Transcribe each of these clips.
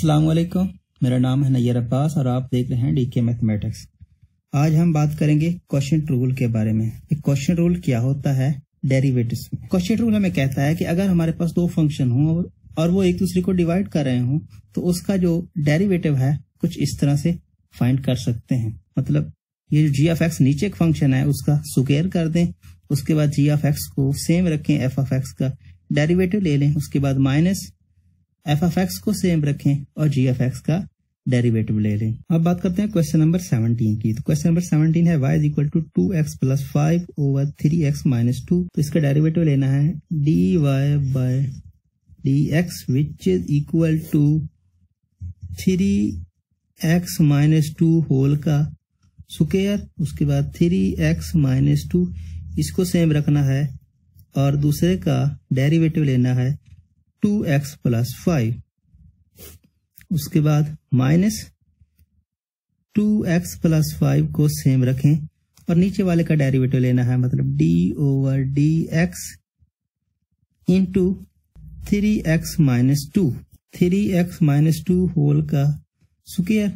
अस्सलाम वालेकुम। मेरा नाम है नैयर अब्बास और आप देख रहे हैं डीके मैथमेटिक्स। आज हम बात करेंगे क्वेश्चन रूल के बारे में। क्वेश्चन रूल क्या होता है? डेरिवेटिव्स। में क्वेश्चन रूल हमें कहता है कि अगर हमारे पास दो फ़ंक्शन हो और वो एक दूसरे को डिवाइड कर रहे हों तो उसका जो डेरिवेटिव है, कुछ इस तरह से फाइंड कर सकते हैं। मतलब ये जो जी एफ़ एक्स नीचे एक फ़ंक्शन है, उसका सुकेयर कर दें, उसके बाद जी ऑफ़ एक्स को सेम रखें एफ़ एफ़ एक्स का डेरिवेटिव ले लें, उसके बाद माइनस एफ़ एफ़ एक्स को सेम रखें और जी एफ़ एक्स का डेरिवेटिव ले लें। अब बात करते हैं क्वेश्चन नंबर सेवनटीन की। तो क्वेश्चन नंबर सेवनटीन है y is equal to two x plus five over three x minus two तो इसका डेरिवेटिव लेना है D Y by D X which is equal to three x minus two whole का square उसके बाद three x minus two इसको same रखना है और दूसरे का डेरिवेटिव लेना है टू एक्स प्लस फाइव उसके बाद minus two x plus five को सेम रखें और नीचे वाले का डेरिवेटिव लेना है मतलब D over D X into three x minus two three x minus two whole का सुकेयर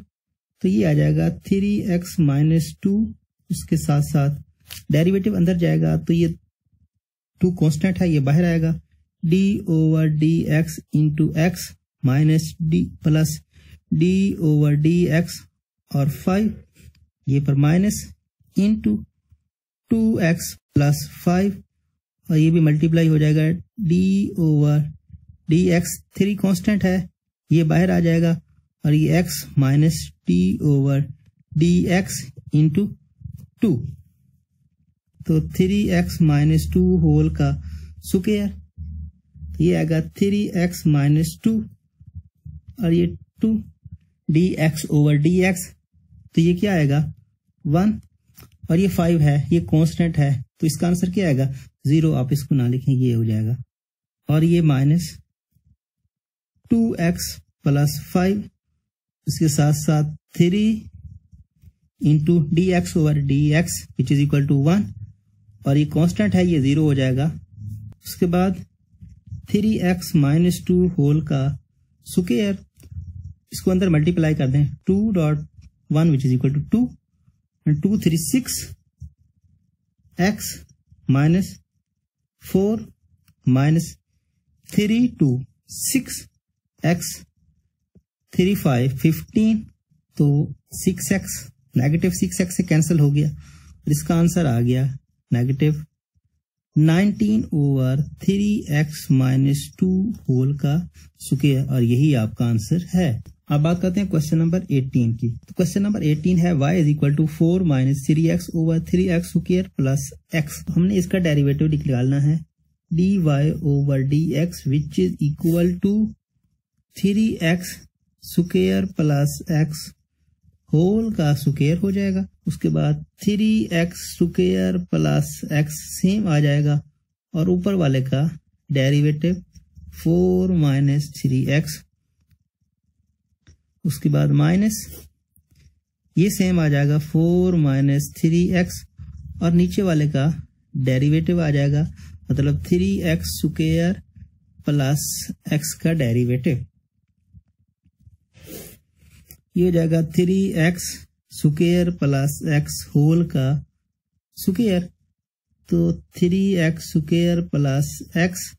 तो ये आ जाएगा थ्री एक्स माइनस टू उसके साथ साथ डेरिवेटिव अंदर जाएगा तो ये टू कांस्टेंट है, ये बाहर आएगा। D over D X into x minus D plus D over D X और फाइव ये पर minus into two x plus five और ये भी मल्टीप्लाई हो जाएगा D over D X three constant है, ये बाहर आ जाएगा, और ये x minus D over D X into two तो three x minus two whole का सुकेयर ये आएगा थ्री एक्स माइनस टू और ये two D X over D X तो ये क्या आएगा? वन और ये फाइव है, ये कॉन्स्टेंट है तो इसका आंसर क्या आएगा? ज़ीरो आप इसको ना लिखें, ये हो जाएगा। और ये minus two x plus five इसके साथ साथ three into d x over d x which is equal to one और ये कांस्टेंट है, ये ज़ीरो हो जाएगा। उसके बाद three x minus two whole का सुकेयर इसको अंदर मल्टीप्लाई कर दें two dot one which is equal to two and two three six x minus four minus three two six x three five fifteen तो six x negative six x से cancel हो गया। और इसका आंसर आ गया negative nineteen over three x minus two whole का square और यही आपका आंसर है। अब बात करते हैं क्वेश्चन नंबर 18 की। तो क्वेश्चन नंबर 18 है, y is equal to four minus three x over three x square plus x हमने इसका डेरिवेटिव निकालना है d y over d x which is equal to three x square plus x whole का square हो जाएगा। उसके बाद three x square plus x same आ जाएगा और ऊपर वाले का derivative four minus three x उसके बाद माइनस ये सेम आ जाएगा फोर माइनस थ्री एक्स और नीचे वाले का डेरिवेटिव आ जाएगा। मतलब three x square plus x का डेरिवेटिव ये हो जाएगा three x square plus x whole का सुकेयर तो three x square plus x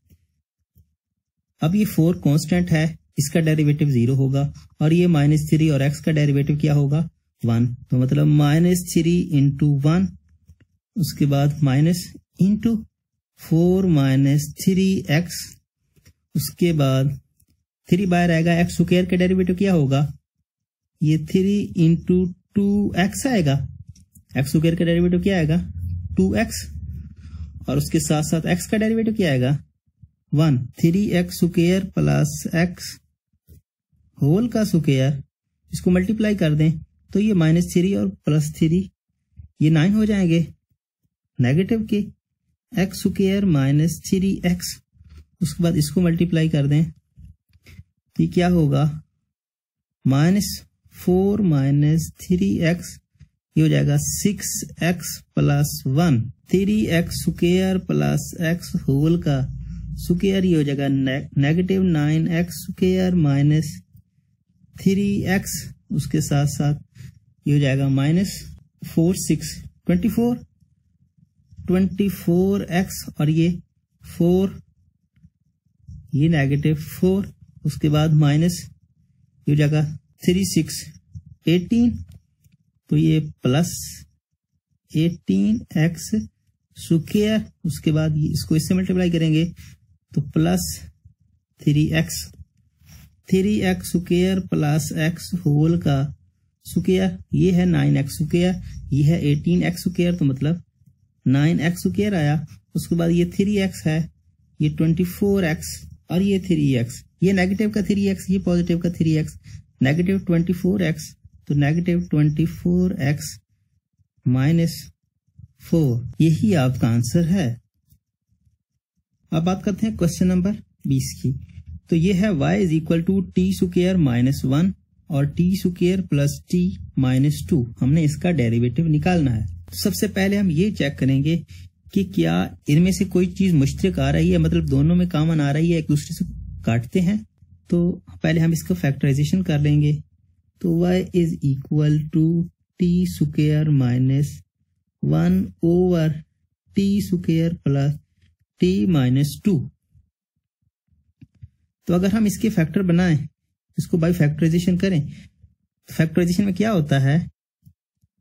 अब ये फोर कांस्टेंट है, इसका डेरिवेटिव ज़ीरो होगा और ये माइनस थ्री और एक्स का डेरिवेटिव क्या होगा? वन तो मतलब माइनस थ्री इंटू वन उसके बाद minus into four minus three x उसके बाद थ्री बाय रहेगा एक्स सुकेयर का डेरिवेटिव क्या होगा? ये थ्री इंटू टू एक्स आएगा। एक्स स्क्र का डेरिवेटिव क्या आएगा? टू एक्स और उसके साथ साथ एक्स का डेरिवेटिव क्या आएगा? One three x square plus x whole का सुकेयर इसको मल्टीप्लाई कर दें तो ये माइनस थ्री और प्लस थ्री ये नाइन हो जाएँगे। नेगेटिव के x square minus three x उसके बाद इसको मल्टीप्लाई कर दें तो क्या होगा? Minus four minus three x, ये हो जाएगा six x plus one. Three x square plus x whole का सुकेयर ये हो जाएगा negative nine x square minus three x, उसके साथ साथ ये हो जाएगा minus four six. Twenty four twenty four x और ये फोर, ये नेगेटिव फोर उसके बाद माइनस, ये हो जाएगा थ्री सिक्स एटीन तो ये प्लस एटीन एक्स सुकेयर उसके बाद इसको इससे मल्टीप्लाई करेंगे तो plus three x three x square plus x whole का सुकेयर ये है नाइन एक्स सुकेयर ये है एटीन एक्स सुकेयर तो मतलब नाइन एक्स सुकेयर आया, उसके बाद ये थ्री एक्स है, ये ट्वेंटी फोर एक्स और ये थ्री एक्स, ये नेगेटिव का थ्री एक्स, ये पॉजिटिव का three x negative twenty four x तो negative twenty four x minus four यही आपका आंसर है। अब बात करते हैं क्वेश्चन नंबर बीस की। तो ये है y is equal to t square minus one और t square plus t minus two हमने इसका डेरिवेटिव निकालना है। सबसे पहले हम ये चेक करेंगे कि क्या इनमें से कोई चीज़ मुश्तरक आ रही है मतलब दोनों में कॉमन आ रही है, एक दूसरे से काटते हैं। तो पहले हम इसका फैक्टराइजेशन कर लेंगे। तो y is equal to t square minus one over t square plus t minus two तो अगर हम इसके फैक्टर बनाएँ, इसको बाई फैक्टराइजेशन करें तो फैक्टराइजेशन में क्या होता है?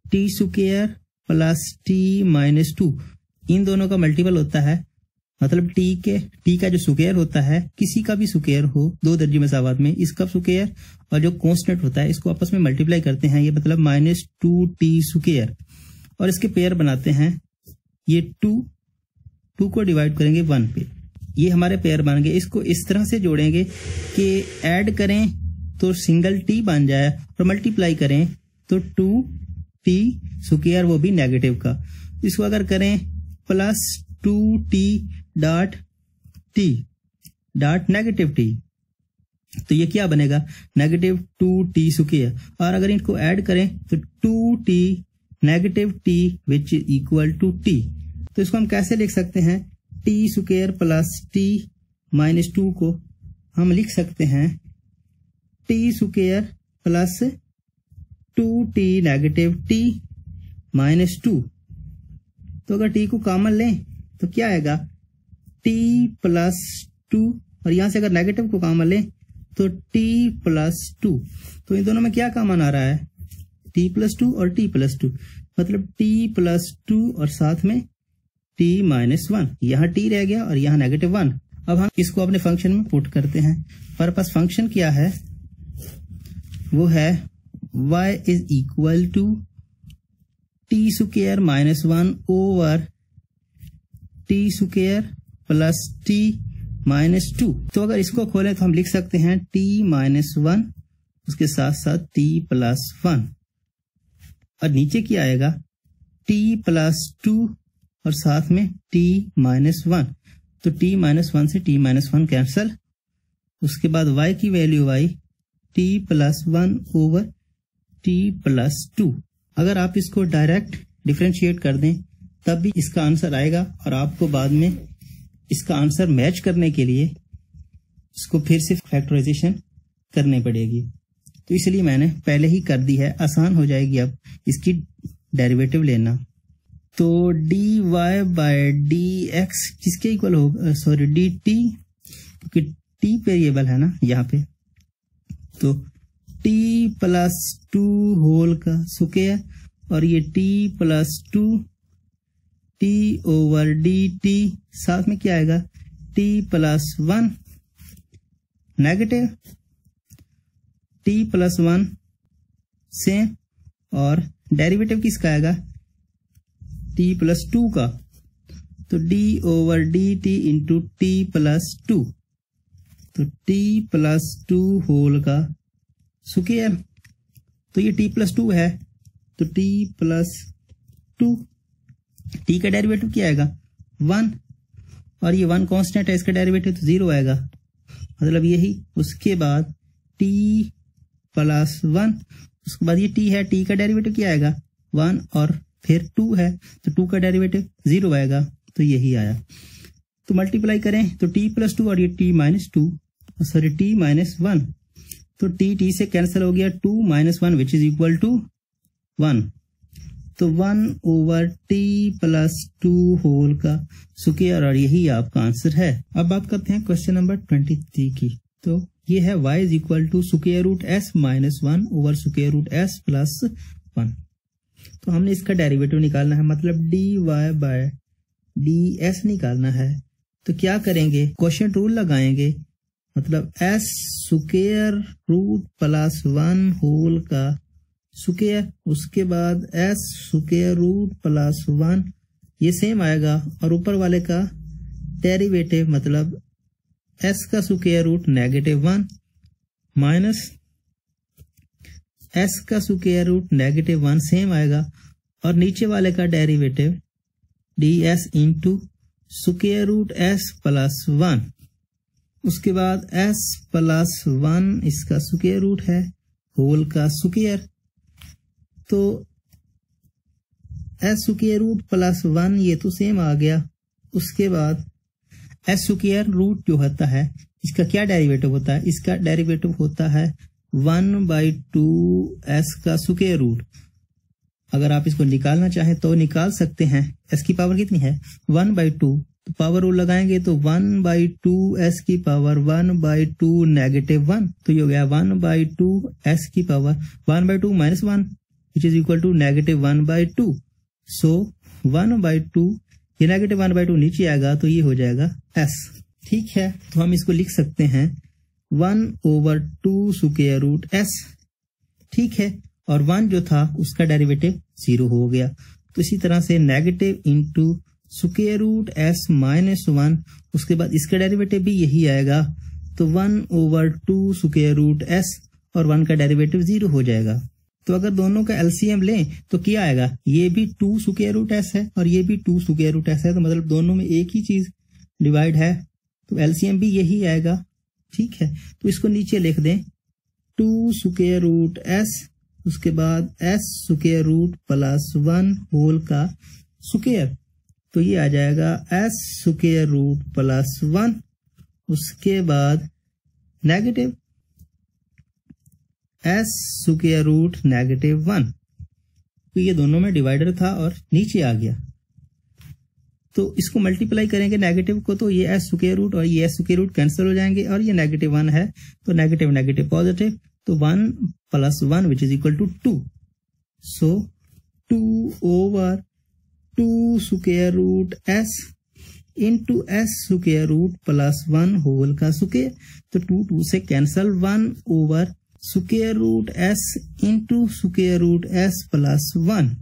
T square plus t minus two इन दोनों का मल्टीपल होता है मतलब टी के, टी का जो सुकेयर होता है, किसी का भी सुकेयर हो, दो दर्जी मसावत में इसका सुकेयर और जो कॉन्स्टेंट होता है, इसको आपस में मल्टीप्लाई करते हैं, ये मतलब माइनस टू टी सुकेयर और इसके पेयर बनाते हैं, ये टू टू को डिवाइड करेंगे वन पे। ये हमारे पेयर बन गए। इसको इस तरह से जोड़ेंगे कि ऐड करें तो सिंगल टी बन जाए और मल्टीप्लाई करें तो टू टी सुकेयर वो भी नेगेटिव का। इसको अगर करें plus two t dot t dot negative t तो ये क्या बनेगा? नेगेटिव टू टी सुकेयर और अगर इनको ऐड करें तो two t negative t which equal to t तो इसको हम कैसे लिख सकते हैं? T square plus t minus two को हम लिख सकते हैं। T square plus two t negative t minus two तो अगर टी को कॉमन लें तो क्या आएगा? टी प्लस टू और यहाँ से अगर नेगेटिव को कॉमन लें तो टी प्लस टू तो इन दोनों में क्या कॉमन आ रहा है? टी प्लस टू और टी प्लस टू मतलब टी प्लस टू और साथ में टी माइनस वन यहाँ टी रह गया और यहाँ नेगेटिव वन अब हम इसको अपने फ़ंक्शन में पुट करते हैं। पर्पस फ़ंक्शन क्या है? वो है y is equal to t square minus one over t square plus t minus two तो अगर इसको खोलें तो हम लिख सकते हैं टी माइनस वन उसके साथ साथ टी प्लस वन और नीचे क्या आएगा? टी प्लस टू और साथ में टी माइनस वन तो टी माइनस वन से टी माइनस वन कैंसल उसके बाद y की वैल्यू आई t plus one over t plus two अगर आप इसको डायरेक्ट डिफ्रेंशिएट कर दें तब भी इसका आंसर आएगा और आपको बाद में इसका आंसर मैच करने के लिए इसको फिर से फैक्टराइजेशन करनी पड़ेगी। तो इसलिए मैंने पहले ही कर दी है, आसान हो जाएगी अब इसकी डेरिवेटिव लेना। तो d y by d x किसके इक्वल होगा सॉरी डी टी क्योंकि टी वेरिएबल है ना यहाँ पे। तो टी प्लस टू होल का सुके है और ये t plus two t over d t, साथ में क्या आएगा? T plus one negative t plus one same और डेरिवेटिव किसका आएगा? टी प्लस टू का। तो d over d t into t plus two तो टी प्लस टू होल का सुकेयर तो ये टी प्लस टू है। तो टी प्लस टू टी का डेरिवेटिव क्या आएगा? वन और ये वन कांस्टेंट है, इसका डेरिवेटिव तो ज़ीरो आएगा। मतलब यही, उसके बाद टी प्लस वन उसके बाद ये टी है टी का डेरिवेटिव क्या आएगा? वन और फिर टू है तो टू का डेरिवेटिव ज़ीरो आएगा तो यही आया। तो मल्टीप्लाई करें तो टी प्लस टू और ये t minus two sorry t minus one तो टी टी से कैंसिल हो गया two minus one which is equal to one तो one over t plus two whole का सुकेयर और यही आपका आंसर है। अब बात करते हैं क्वेश्चन नंबर ट्वेंटी थ्री की। तो ये है y is equal to square root s minus one over square root s plus one तो हमने इसका डेरिवेटिव निकालना है मतलब d y by d s निकालना है। तो क्या करेंगे? क्वेश्चन रूल लगाएँगे। मतलब s square root plus one whole का सुकेयर उसके बाद s square root plus one. ये सेम आएगा, और ऊपर वाले का डेरिवेटिव मतलब एस का square root negative one minus s का square root negative one same आएगा, और नीचे वाले का derivative d s into square root s plus one उसके बाद एस प्लस वन इसका सुकेयर रूट है होल का सुकेयर तो s square root plus one ये तो सेम आ गया। उसके बाद एस सुकेयर रूट जो होता है, इसका क्या डेरिवेटिव होता है? इसका डेरिवेटिव होता है वन बाई टू एस का सुकेयर रूट अगर आप इसको निकालना चाहें तो निकाल सकते हैं। एस की पावर कितनी है? वन बाई टू तो पावर रूल लगाएँगे तो वन बाई टू एस की power one by two negative one तो ये हो गया वन बाई टू एस की power one by two minus one which is equal to negative one by two so one by two ये negative one by two नीचे आएगा तो ये हो जाएगा एस ठीक है? तो हम इसको लिख सकते हैं one over two square root s ठीक है? और वन जो था, उसका डेरिवेटिव ज़ीरो हो गया। तो इसी तरह से negative into square root s minus one उसके बाद इसका डेरिवेटिव भी यही आएगा। तो one over two square root s और वन का डेरिवेटिव ज़ीरो हो जाएगा। तो अगर दोनों का एलसीएम लें तो क्या आएगा? ये भी टू सुकेयर रूट एस है और ये भी टू सुकेयर रूट एस है तो मतलब दोनों में एक ही चीज़ डिवाइड है तो एलसीएम भी यही आएगा। ठीक है? तो इसको नीचे लिख दें। टू सुकेयर रूट एस उसके बाद s square root plus one whole का सुकेयर तो ये आ जाएगा s square root plus one उसके बाद negative s square root negative one तो ये दोनों में डिवाइडर था और नीचे आ गया। तो इसको मल्टीप्लाई करेंगे नेगेटिव को तो ये एस सुकेयर रूट और ये एस सुकेयर रूट कैंसिल हो जाएँगे और ये नेगेटिव वन है तो नेगेटिव नेगेटिव पॉजिटिव तो one plus one which is equal to two so two over two square root s into s square root plus one whole का square तो two two से cancel one over square root s into square root s plus one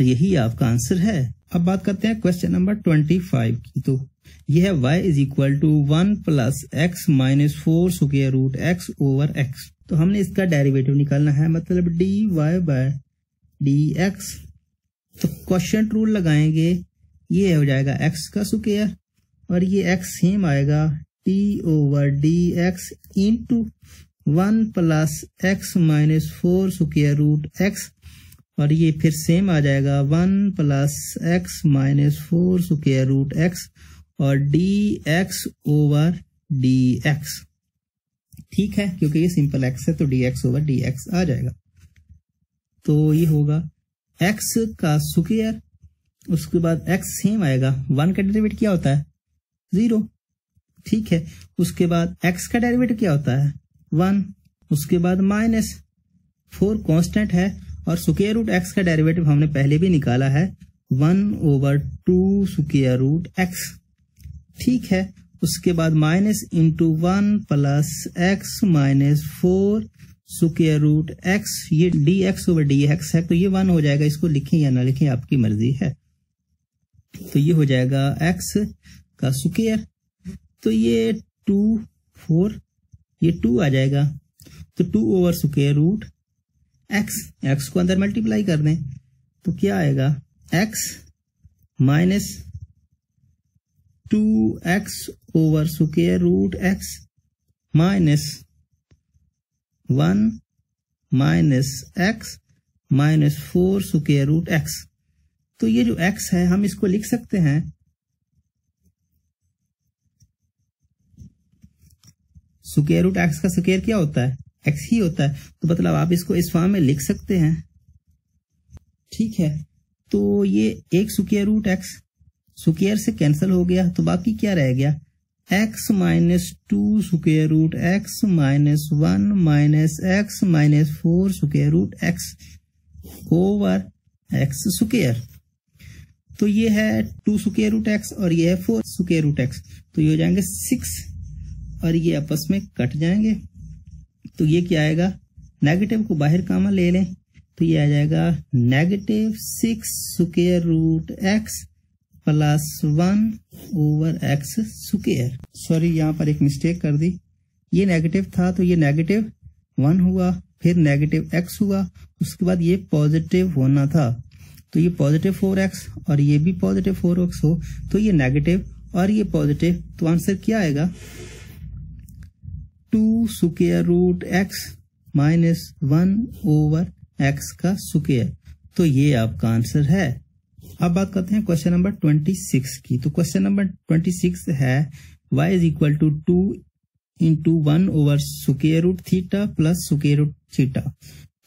यही आपका answer है। अब बात करते हैं क्वेश्चन नंबर ट्वेंटी फाइव की। तो यह y is equal to one plus x minus four square root x over x तो हमने इसका डेरिवेटिव निकालना है मतलब d y by d x तो क्वेश्चन रूल लगाएँगे, ये हो जाएगा x का सुकेयर और ये x सेम आएगा t over d x into one plus x minus four square root x और ये फिर सेम आ जाएगा। One plus x minus four square root x और d x over d x ठीक है, क्योंकि ये सिंपल एक्स है तो d x over d x आ जाएगा। तो ये होगा एक्स का सुकेयर उसके बाद एक्स सेम आएगा। वन का डेरिवेटिव क्या होता है? ज़ीरो ठीक है, उसके बाद एक्स का डेरिवेटिव क्या होता है? वन, उसके बाद माइनस फोर कांस्टेंट है और सुकेयर रूट एक्स का डेरिवेटिव हमने पहले भी निकाला है, one over two square root x. ठीक है, उसके बाद minus into one plus x minus four square root x, ये d x over d x है तो ये वन हो जाएगा, इसको लिखें या ना लिखें, आपकी मर्ज़ी है। तो ये हो जाएगा एक्स का सुकेयर तो ये टू, फोर ये टू आ जाएगा। तो two over square root x x को अंदर मल्टीप्लाई कर दें तो क्या आएगा? X minus two x over square root x minus one minus x minus four square root x तो ये जो एक्स है, हम इसको लिख सकते हैं सुकेयर रूट एक्स का सुकेयर क्या होता है? एक्स ही होता है। तो मतलब आप इसको इस फॉर्म में लिख सकते हैं। ठीक है। तो ये एक सुकेयर रूट एक्स सुकेयर से कैंसिल हो गया। तो बाकी क्या रह गया? X minus two square root x minus one minus x minus four square root x over x square तो ये है टू सुकेयर रूट एक्स और ये है फोर सुकेयर रूट एक्स तो ये हो जाएँगे सिक्स और ये आपस में कट जाएँगे। तो ये क्या आएगा? नेगेटिव को बाहर कामा ले लें। तो ये आ जाएगा negative six square root x plus one over x square sorry यहाँ पर एक मिस्टेक कर दी। ये नेगेटिव था तो ये नेगेटिव वन हुआ, फिर नेगेटिव एक्स हुआ। उसके बाद ये पॉजिटिव होना था। तो ये पॉजिटिव फोर एक्स और ये भी पॉजिटिव फोर एक्स हो तो ये नेगेटिव और ये पॉजिटिव तो आंसर क्या आएगा? Two square root x minus one over x का सुकेयर तो ये आपका आंसर है। अब बात करते हैं क्वेश्चन नंबर ट्वेंटी सिक्स की। तो क्वेश्चन नंबर ट्वेंटी सिक्स है, y is equal to two into one over square root theta plus square root theta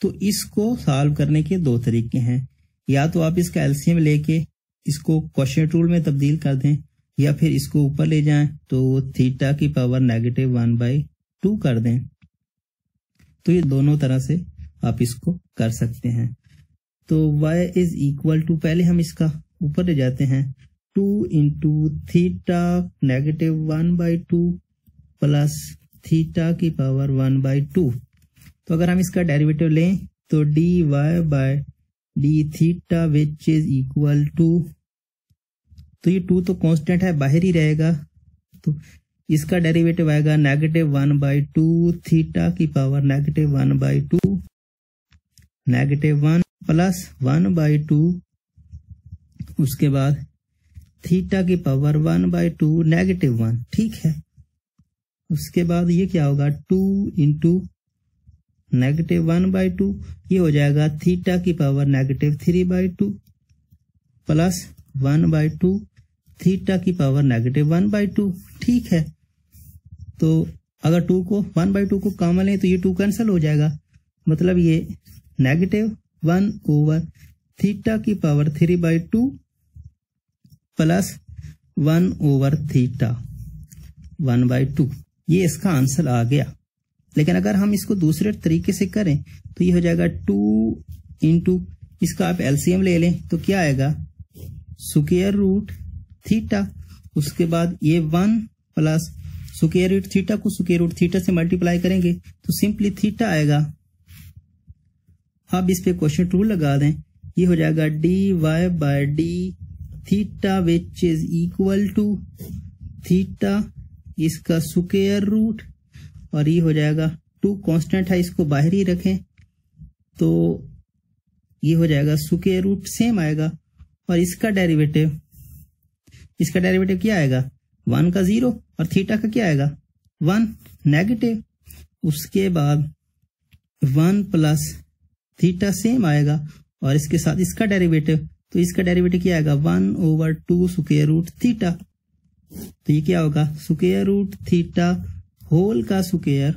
तो इसको सॉल्व करने के दो तरीके हैं। या तो आप इसका एलसीएम लेके इसको क्वेश्चन रूल में तब्दील कर दें, या फिर इसको ऊपर ले जाएँ तो थीटा की power negative one by two कर दें तो ये दोनों तरह से आप इसको कर सकते हैं। तो y इज़ इक्वल टू पहले हम इसका ऊपर ले जाते हैं। Two into theta negative one by two plus theta की पावर वन बाई टू तो अगर हम इसका डेरिवेटिव लें तो d y by d theta which is equal to तो ये टू तो कांस्टेंट है, बाहर ही रहेगा। तो इसका डेरिवेटिव आएगा negative one by two theta की power negative one by two negative one plus one by two उसके बाद थीटा की power one by two negative one ठीक है? उसके बाद ये क्या होगा? Two into negative one by two ये हो जाएगा थीटा की power negative three by two plus one by two theta की power negative one by two ठीक है? तो अगर टू को वन बाई टू को कॉमन लें तो ये टू कैंसिल हो जाएगा। मतलब ये नेगेटिव वन ओवर थीटा की power three by two plus one over theta one by two ये इसका आंसर आ गया। लेकिन अगर हम इसको दूसरे तरीके से करें तो ये हो जाएगा टू इंटू इसका आप एलसीएम ले लें तो क्या आएगा? सुकेयर रूट थीटा उसके बाद ये one plus square root theta को सुकेयर रूट थीटा से मल्टीप्लाई करेंगे तो सिंपली थीटा आएगा। अब इस पे क्वेश्चन टू लगा दें। ये हो जाएगा d y by d theta which is equal to theta इसका सुकेयर रूट और ये हो जाएगा टू कांस्टेंट है, इसको बाहर ही रखें तो ये हो जाएगा सुकेयर रूट सेम आएगा। और इसका डेरिवेटिव इसका डेरिवेटिव क्या आएगा? वन का ज़ीरो और थीटा का क्या आएगा? One negative. उसके बाद वन प्लस थीटा सेम आएगा और इसके साथ इसका डेरिवेटिव तो इसका डेरिवेटिव क्या आएगा? One over two square root theta. तो ये क्या होगा? सुकेयर रूट थीटा होल का सुकेयर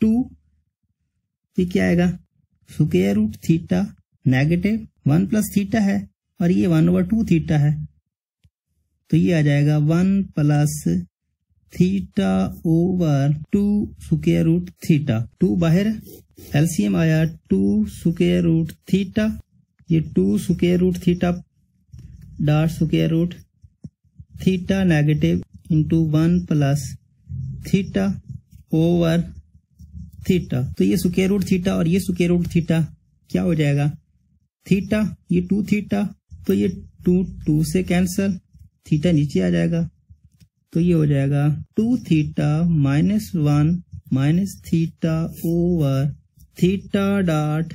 टू। ये क्या आएगा? Square root theta negative. One plus theta है और ये वन ओवर टू थीटा है। तो ये आ जाएगा one plus theta over two square root theta. Two बाहर एलसीएम आया टू सुकेयर रूट थीटा। ये two square root theta dot square root theta negative into one plus theta over theta. तो ये सुकेयर रूट थीटा और ये square root theta, क्या हो जाएगा? थीटा, ये टू थीटा तो ये टू टू से कैंसल। थीटा नीचे आ जाएगा तो ये हो जाएगा two theta minus one minus theta over theta dot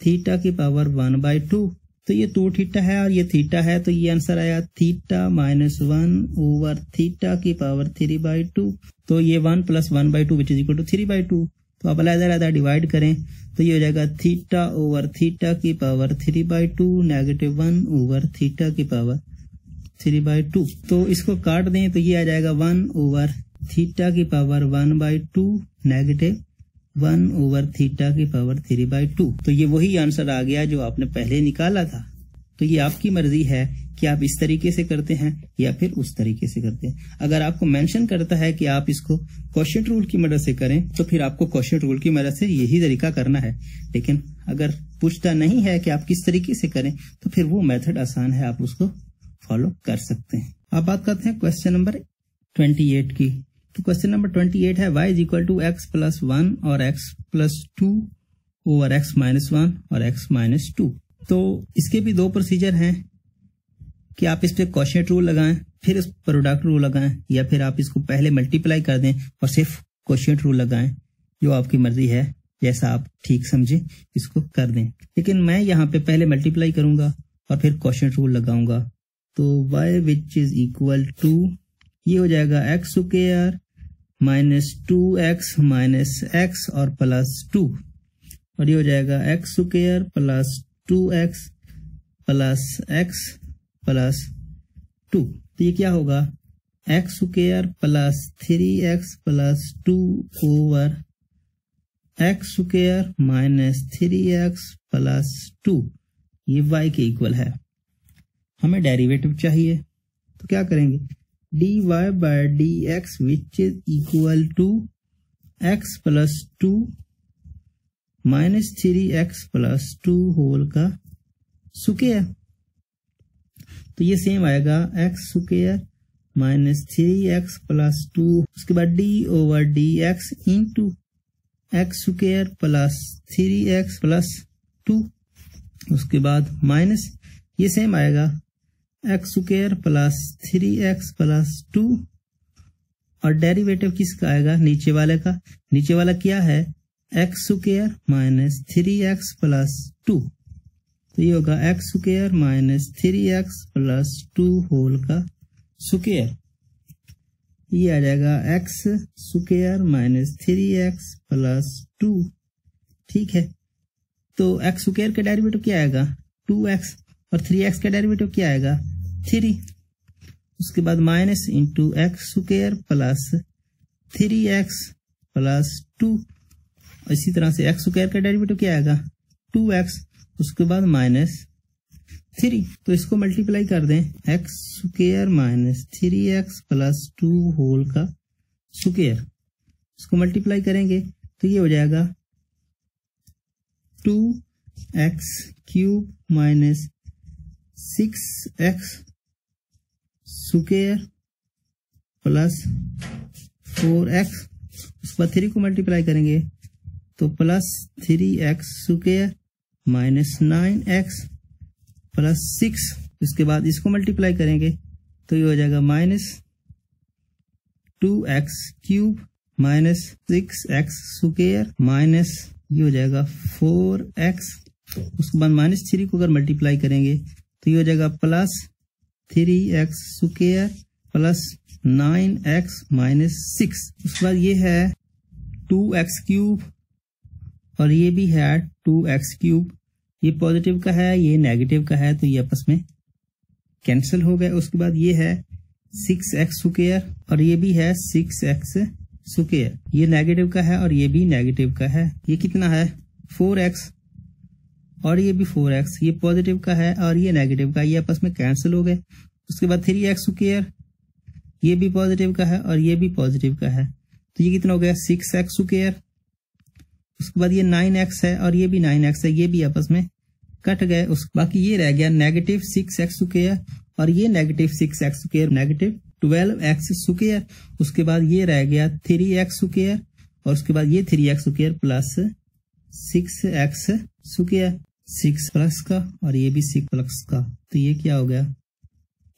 theta की पावर वन बाई टू। तो ये टू थीटा है और ये थीटा है तो ये आंसर आया theta minus one over theta की पावर थ्री बाई टू। तो ये one plus one by two which is equal to three by two तो आप अलहदा अलहदा डिवाइड करें तो ये हो जाएगा थीटा ओवर थीटा की power three by two negative one over theta की पावर थ्री बाई टू। तो इसको काट दें तो ये आ जाएगा वन ओवर थीटा की power one by two negative one over theta की पावर थ्री बाई टू। तो ये वही आंसर आ गया जो आपने पहले निकाला था। तो ये आपकी मर्ज़ी है कि आप इस तरीके से करते हैं या फिर उस तरीके से करते हैं। अगर आपको मेंशन करता है कि आप इसको क्वेश्चन रूल की मदद से करें तो फिर आपको क्वेश्चन रूल की मदद से यही तरीका करना है। लेकिन अगर पूछता नहीं है कि आप किस तरीके से करें तो फिर वो मेथड आसान है, आप उसको फॉलो कर सकते हैं। अब बात करते हैं क्वेश्चन नंबर ट्वेंटी एट की। तो क्वेश्चन नंबर ट्वेंटी एट है y is equal to x plus one और x plus two over x minus one और एक्स माइनस टू तो इसके भी दो प्रोसीजर हैं कि आप इस पे क्वेश्चन रूल लगाएँ, फिर इस प्रोडक्ट रूल लगाएँ, या फिर आप इसको पहले मल्टीप्लाई कर दें और सिर्फ़ क्वेश्चन रूल लगाएँ, जो आपकी मर्ज़ी है, जैसा आप ठीक समझे इसको कर दें। लेकिन मैं यहाँ पे पहले मल्टीप्लाई करूँगा और फिर क्वेश्चन रूल लगाऊँगा। तो y which is equal to ये हो जाएगा x square minus two x minus x और प्लस टू और ये हो जाएगा x square plus two x plus x plus two तो ये क्या होगा? X square plus three x plus two over x square minus three x plus two ये वाई के इक्वल है। हमें डेरिवेटिव चाहिए। तो क्या करेंगे? D y by d x which is equal to x plus two minus three x plus two whole का square तो ये सेम आएगा x square minus three x plus two उसके बाद d over d x in two x square plus three x plus two उसके बाद minus ये same आएगा। X square plus three x plus two और डेरिवेटिव किसका आएगा? नीचे वाले का। नीचे वाला क्या है? X square minus three x plus two तो ये होगा x square minus three x plus two whole का स्क्र ये आ जाएगा x square minus three x plus two ठीक है? तो एक्स स्क्र का डेरिवेटिव क्या आएगा? टू एक्स और थ्री एक्स का डेरिवेटिव क्या आएगा? थ्री उसके बाद minus into x square plus three x plus two इसी तरह से एक्स स्क्वायर का डेरिवेटिव क्या आएगा? टू एक्स उसके बाद माइनस थ्री तो इसको मल्टीप्लाई कर दें. X square minus three x plus two whole का स्क्र इसको मल्टीप्लाई करेंगे तो ये हो जाएगा two x cube minus six x square plus four x उसके बाद थ्री को मल्टीप्लाई करेंगे तो plus three x square minus nine x plus six उसके बाद इसको मल्टीप्लाई करेंगे तो ये हो जाएगा minus two x cube minus six x square minus ये हो जाएगा फोर एक्स उसके बाद माइनस थ्री को अगर मल्टीप्लाई करेंगे तो ये हो जाएगा plus three x square plus nine x minus six उसके बाद ये है टू एक्स क्यूब और ये भी है टू एक्स क्यूब ये पॉजिटिव का है, ये नेगेटिव का है तो ये आपस में कैंसिल हो गया। उसके बाद ये है सिक्स एक्स सुकेयर और ये भी है सिक्स एक्स सुकेयर ये नेगेटिव का है और ये भी नेगेटिव का है। ये कितना है? फोर एक्स और ये भी फोर एक्स, ये पॉजिटिव का है और ये नेगेटिव का, ये आपस में कैंसिल हो गए। उसके बाद थ्री एक्स सुकेयर ये भी पॉजिटिव का है और ये भी पॉजिटिव का है। तो ये कितना हो गया? सिक्स एक्स सुकेयर उसके बाद ये नाइन एक्स है और ये भी नाइन एक्स है, ये भी आपस में कट गए। उस, बाकी ये रह गया नेगेटिव सिक्स एक्स स्क्र और ये negative six x square negative twelve x square उसके बाद ये रह गया थ्री एक्स स्क्र और उसके बाद ये three x square plus six x square six plus का और ये भी सिक्स प्लस का। तो ये क्या हो गया?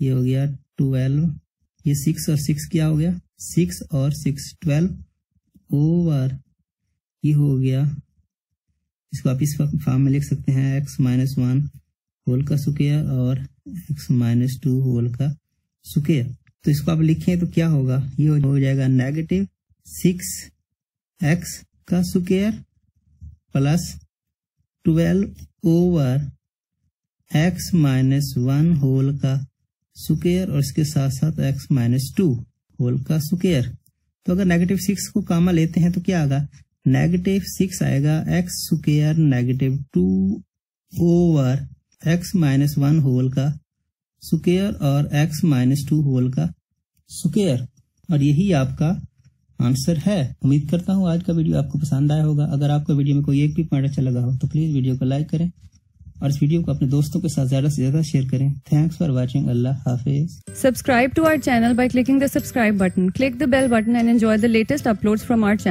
ये हो गया ट्वेल्व। ये सिक्स और सिक्स क्या हो गया? सिक्स और सिक्स, ट्वेल्व ओवर ये हो गया। इसको आप इस फॉर्म में लिख सकते हैं एक्स माइनस वन होल का सुकेयर और एक्स माइनस टू होल का सुकेयर तो इसको आप लिखें तो क्या होगा? ये हो जाएगा नेगेटिव सिक्स एक्स का square plus twelve over x minus one whole का सुकेयर और इसके साथ साथ एक्स माइनस टू होल का सुकेयर तो अगर नेगेटिव सिक्स को कामा लेते हैं तो क्या आएगा? नेगेटिव सिक्स आएगा x square negative two over x minus one whole का स्क्र और एक्स माइनस टू होल का स्क्र और यही आपका आंसर है। उम्मीद करता हूँ आज का वीडियो आपको पसंद आया होगा। अगर आपको वीडियो में कोई एक भी पॉइंट अच्छा लगा हो तो प्लीज़ वीडियो को लाइक करें और इस वीडियो को अपने दोस्तों के साथ ज़्यादा से ज़्यादा शेयर करें। थैंक्स फॉर वॉचिंग अल्लाह हाफिज। Subscribe to our channel by clicking the subscribe button click the bell button and enjoy the latest uploads from our channel.